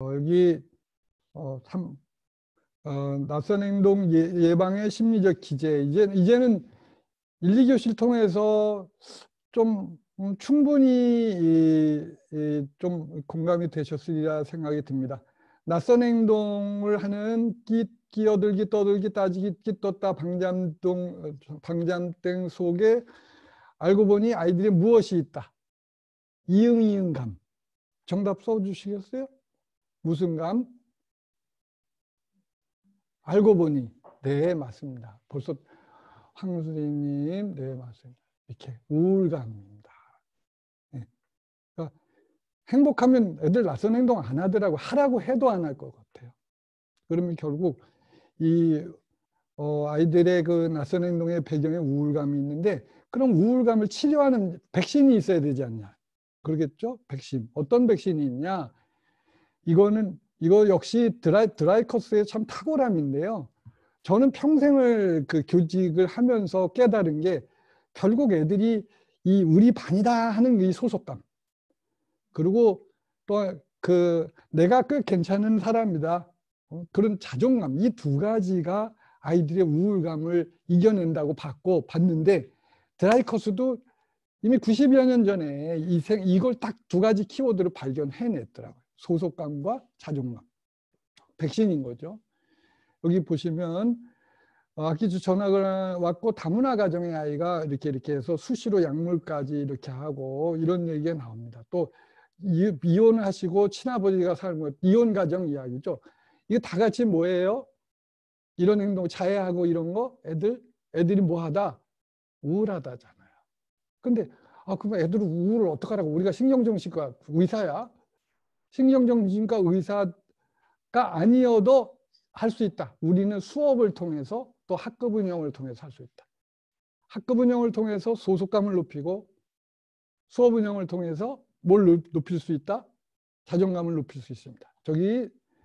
어, 여기 어, 참 어, 낯선 행동 예, 방의 심리적 기제 이제 이제는 1, 2교시를 통해서 좀 음, 충분히 이, 이, 좀 공감이 되셨으리라 생각이 듭니다. 낯선 행동을 하는 끼, 끼어들기, 떠들기, 따지기, 끼떴다, 방잠동, 방잠땡 속에 알고 보니 아이들이 무엇이 있다. 이응, 이응감. 정답 써주시겠어요? 무슨 감? 알고 보니. 네, 맞습니다. 벌써 황 선생님, 네, 맞습니다. 이렇게 우울감입니다. 네. 그러니까 행복하면 애들 낯선 행동 안 하더라고. 하라고 해도 안 할 것 같아요. 그러면 결국 이 어, 아이들의 그 낯선 행동의 배경에 우울감이 있는데 그럼 우울감을 치료하는 백신이 있어야 되지 않냐. 그러겠죠? 백신. 어떤 백신이 있냐? 이거는 이거 역시 드라이, 드라이커스의 참 탁월함인데요. 저는 평생을 그 교직을 하면서 깨달은 게 결국 애들이 이 우리 반이다 하는 이 소속감. 그리고 또 그 내가 꽤 괜찮은 사람이다. 어, 그런 자존감. 이 두 가지가 아이들의 우울감을 이겨낸다고 봤고 봤는데 드라이커스도 이미 90여 년 전에 이 생, 이걸 딱 두 가지 키워드를 발견해냈더라고요. 소속감과 자존감. 백신인 거죠. 여기 보시면 어, 학기주 전학을 왔고 다문화 가정의 아이가 이렇게 이렇게 해서 수시로 약물까지 이렇게 하고 이런 얘기가 나옵니다. 또 이혼을 하시고 친아버지가 살고 이혼 가정 이야기죠. 이게 다 같이 뭐예요? 이런 행동 자해하고 이런 거 애들 애들이 뭐하다 우울하다잖아요. 근데 아 그러면 애들은 우울을 어떡하라고 우리가 신경정신과 의사야 신경정신과 의사가 아니어도 할 수 있다. 우리는 수업을 통해서 또 학급 운영을 통해서 할 수 있다. 학급 운영을 통해서 소속감을 높이고 수업 운영을 통해서 뭘 높일 수 있다? 자존감을 높일 수 있습니다. 저기